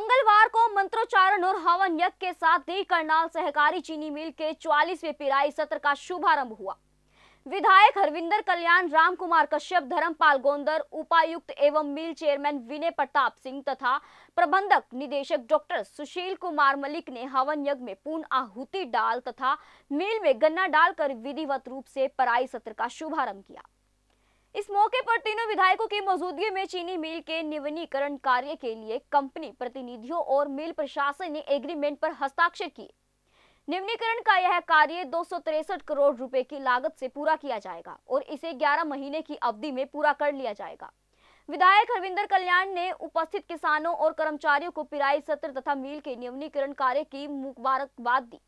मंगलवार को मंत्रोच्चारण और हवन यज्ञ के साथ ही करनाल सहकारी चीनी मिल के चौवालीसवें पिराई सत्र का शुभारंभ हुआ। विधायक हरविंदर कल्याण राम कुमार कश्यप, धर्मपाल गोंदर, उपायुक्त एवं मिल चेयरमैन विनय प्रताप सिंह तथा प्रबंधक निदेशक डॉक्टर सुशील कुमार मलिक ने हवन यज्ञ में पूर्ण आहुति डाल तथा मिल में गन्ना डालकर विधिवत रूप से पराई सत्र का शुभारंभ किया। इस मौके पर तीनों विधायकों की मौजूदगी में चीनी मिल के निवनीकरण कार्य के लिए कंपनी प्रतिनिधियों और मिल प्रशासन ने एग्रीमेंट पर हस्ताक्षर किए। निवनीकरण का यह कार्य दो करोड़ रुपए की लागत से पूरा किया जाएगा और इसे 11 महीने की अवधि में पूरा कर लिया जाएगा। विधायक हरविंदर कल्याण ने उपस्थित किसानों और कर्मचारियों को पिराई सत्र तथा मिल के निवनीकरण कार्य की मुबारकबाद दी।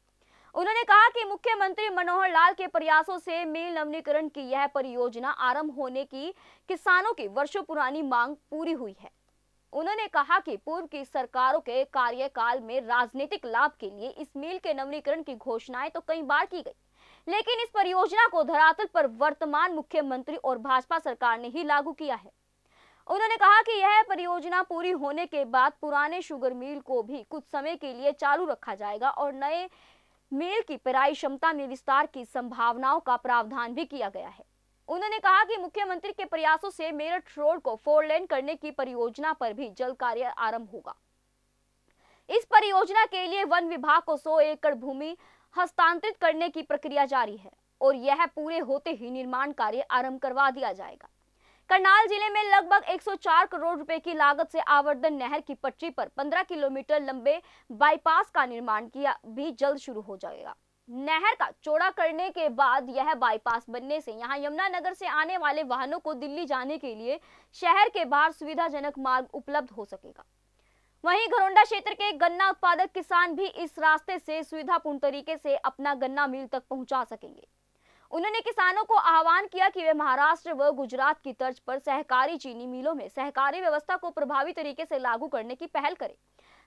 उन्होंने कहा कि मुख्यमंत्री मनोहर लाल के प्रयासों से मिल नवनीकरण की यह परियोजना आरंभ होने की किसानों की वर्षों पुरानी मांग पूरी हुई है। उन्होंने कहा कि पूर्व की सरकारों के कार्यकाल में राजनीतिक लाभ के लिए इस मिल के नवीनीकरण की घोषणाएँ तो कई बार की गई, लेकिन इस परियोजना को धरातल पर वर्तमान मुख्यमंत्री और भाजपा सरकार ने ही लागू किया है। उन्होंने कहा कि यह परियोजना पूरी होने के बाद पुराने शुगर मिल को भी कुछ समय के लिए चालू रखा जाएगा और नए मिल की पेराई क्षमता में विस्तार की संभावनाओं का प्रावधान भी किया गया है। उन्होंने कहा कि मुख्यमंत्री के प्रयासों से मेरठ रोड को फोर लेन करने की परियोजना पर भी जल्द कार्य आरंभ होगा। इस परियोजना के लिए वन विभाग को 100 एकड़ भूमि हस्तांतरित करने की प्रक्रिया जारी है और यह पूरे होते ही निर्माण कार्य आरंभ करवा दिया जाएगा। करनाल ज़िले में लगभग 104 करोड़ रुपए की लागत से आवर्धन नहर की पटरी पर 15 किलोमीटर लंबे बाईपास का निर्माण किया, भी जल्द शुरू हो जाएगा। नहर का चौड़ा करने के बाद यह बाईपास बनने से यहाँ यमुनानगर से आने वाले वाहनों को दिल्ली जाने के लिए शहर के बाहर सुविधाजनक मार्ग उपलब्ध हो सकेगा। वहीं घरोंडा क्षेत्र के गन्ना उत्पादक किसान भी इस रास्ते से सुविधापूर्ण तरीके से अपना गन्ना मिल तक पहुँचा सकेंगे। उन्होंने किसानों को आह्वान किया कि वे महाराष्ट्र व गुजरात की तर्ज पर सहकारी चीनी मिलों में सहकारी व्यवस्था को प्रभावी तरीके से लागू करने की पहल करें,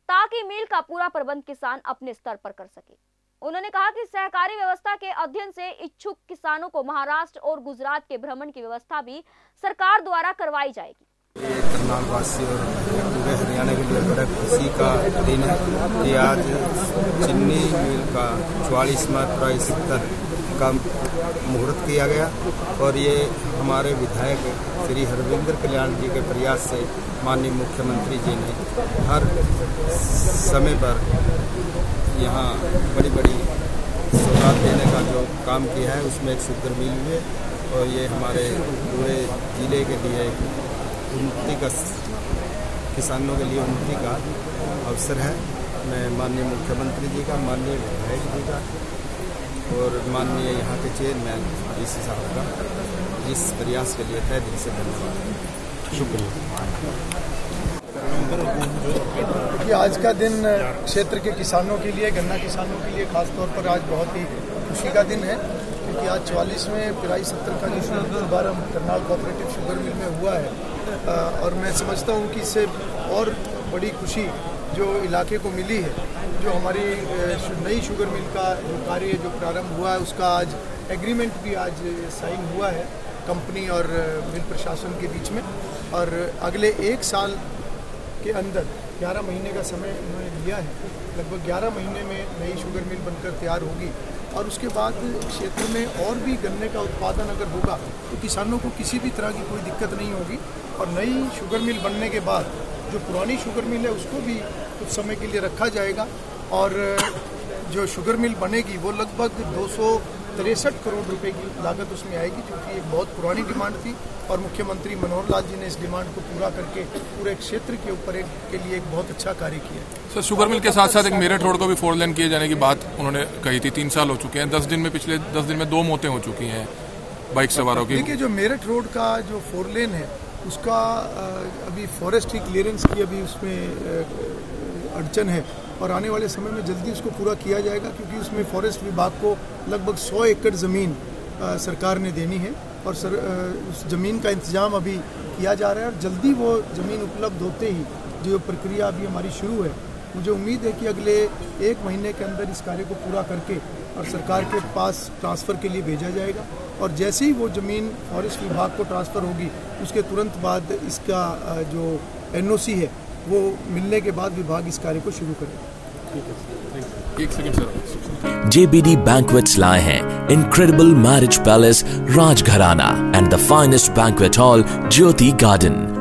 ताकि मिल का पूरा प्रबंध किसान अपने स्तर पर कर सके। उन्होंने कहा कि सहकारी व्यवस्था के अध्ययन से इच्छुक किसानों को महाराष्ट्र और गुजरात के भ्रमण की व्यवस्था भी सरकार द्वारा करवाई जाएगी। करनाल वासी और पूरे हरियाणा के लिए बड़ा खुशी का दिन है कि आज चीनी मिल का चौवालीसवा प्राइस सत्तर का मुहूर्त किया गया और ये हमारे विधायक श्री हरविंदर कल्याण जी के प्रयास से माननीय मुख्यमंत्री जी ने हर समय पर यहाँ बड़ी बड़ी सौगात देने का जो काम किया है, उसमें एक शुगर मिल हुए और ये हमारे पूरे ज़िले के लिए एक उन्नति का किसानों के लिए उन्नति का अवसर है। मैं माननीय मुख्यमंत्री जी का, माननीय विधायक जी का और माननीय यहाँ के चेयरमैन डी सी साहब का इस प्रयास के लिए तय दिल से धन्यवाद। शुक्रिया। कि आज का दिन क्षेत्र के किसानों के लिए, गन्ना किसानों के लिए खासतौर पर आज बहुत ही खुशी का दिन है, क्योंकि आज चौवालीसवें पिराई सत्र का जो शुभारंभ करनाल कोऑपरेटिव शुगर मिल में हुआ है और मैं समझता हूँ कि इससे और बड़ी खुशी जो इलाके को मिली है, जो हमारी नई शुगर मिल का जो कार्य जो प्रारंभ हुआ है, उसका आज एग्रीमेंट भी आज साइन हुआ है कंपनी और मिल प्रशासन के बीच में। और अगले एक साल के अंदर 11 महीने का समय उन्होंने लिया है। लगभग 11 महीने में नई शुगर मिल बनकर तैयार होगी। और उसके बाद क्षेत्र में और भी गन्ने का उत्पादन अगर होगा तो किसानों को किसी भी तरह की कोई दिक्कत नहीं होगी। और नई शुगर मिल बनने के बाद जो पुरानी शुगर मिल है उसको भी कुछ समय के लिए रखा जाएगा। और जो शुगर मिल बनेगी वो लगभग दो तिरसठ करोड़ रुपए की लागत उसमें आएगी क्योंकि एक बहुत पुरानी डिमांड थी। और मुख्यमंत्री मनोहर लाल जी ने इस डिमांड को पूरा करके पूरे क्षेत्र के ऊपर एक के लिए एक बहुत अच्छा कार्य किया सर शुगर मिल के साथ साथ एक मेरठ रोड को भी फोर लेन किए जाने की बात उन्होंने कही थी तीन साल हो चुके हैं। दस दिन में पिछले दस दिन में दो मौतें हो चुकी हैं बाइक सवारों की। देखिए जो मेरठ रोड का जो फोर लेन है उसका अभी फॉरेस्ट क्लियरेंस की अभी उसमें अड़चन है और आने वाले समय में जल्दी उसको पूरा किया जाएगा क्योंकि उसमें फॉरेस्ट विभाग को लगभग 100 एकड़ ज़मीन सरकार ने देनी है और सर उस ज़मीन का इंतज़ाम अभी किया जा रहा है और जल्दी वो ज़मीन उपलब्ध होते ही जो प्रक्रिया अभी हमारी शुरू है मुझे उम्मीद है कि अगले एक महीने के अंदर इस कार्य को पूरा करके और सरकार के पास ट्रांसफ़र के लिए भेजा जाएगा। और जैसे ही वो ज़मीन फॉरेस्ट विभाग को ट्रांसफ़र होगी उसके तुरंत बाद इसका जो एनओसी है वो मिलने के बाद विभाग इस कार्य को शुरू करेगा। एक second sir. JBD Banquets lie हैं incredible marriage palace Rajgharana and the finest banquet hall Jyoti Garden.